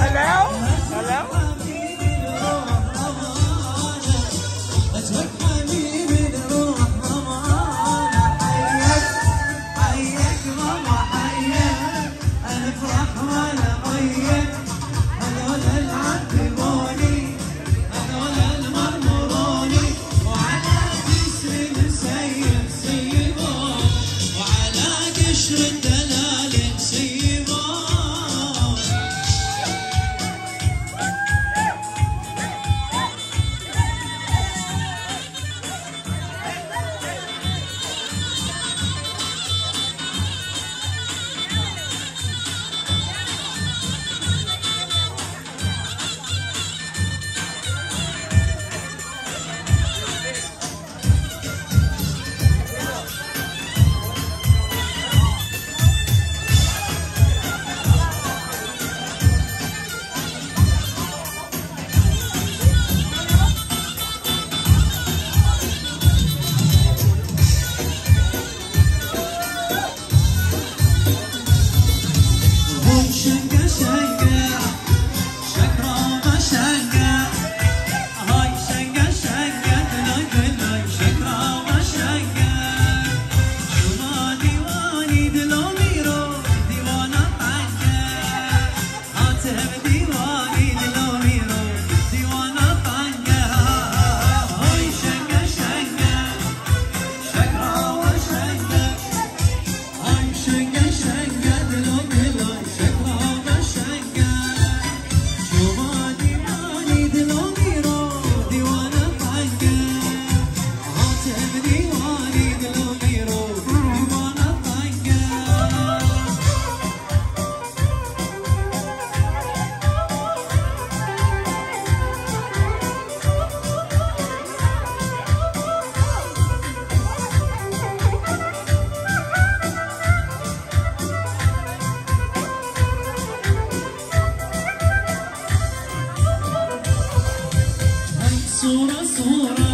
Hello? Hello? Christmas. 输了输了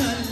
gun